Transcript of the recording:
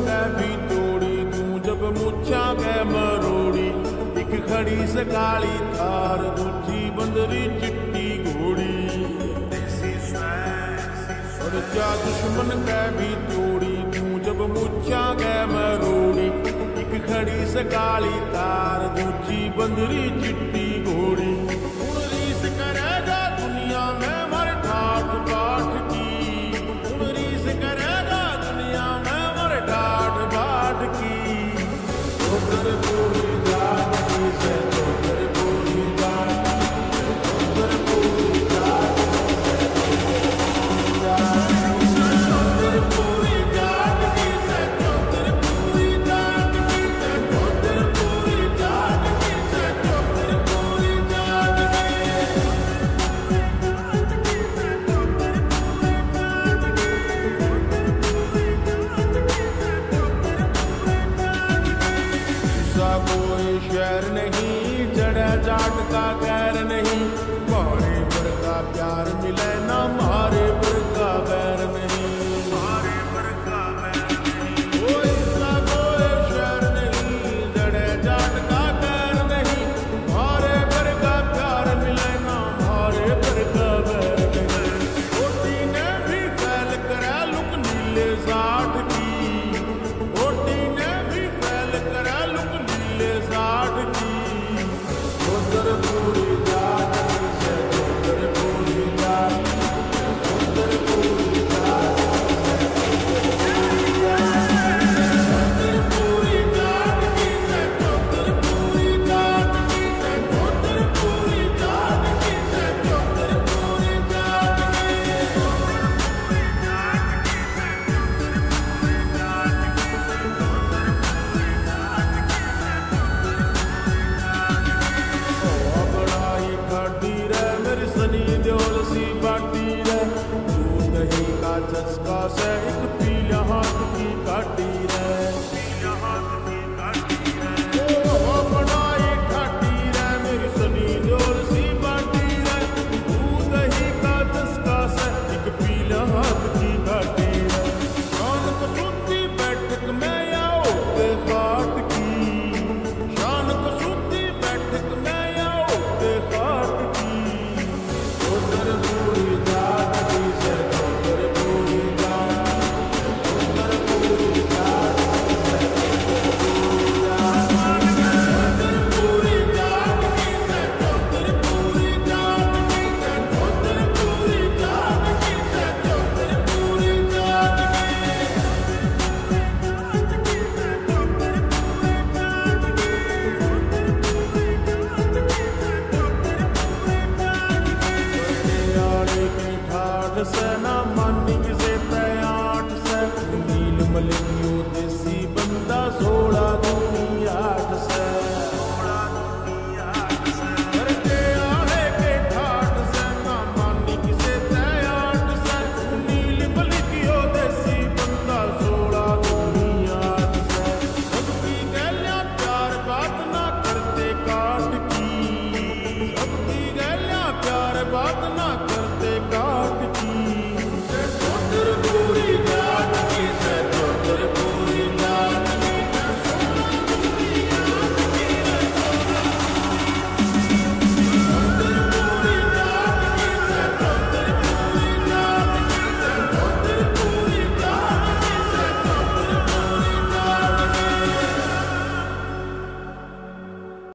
कै भी तोड़ी तू जब मुछा कै मरोड़ी। एक खड़ी से काली थार, दूजी बंदरी चिट्टी घोड़ी। क्या दुश्मन कै भी तोड़ी तू जब मुछा कै मरोड़ी। एक खड़ी से काली तार दूजी बंदरी चिट्टी का गैर नहीं। बड़ी बड़का प्यार मिले ना just cause it could be the Senama.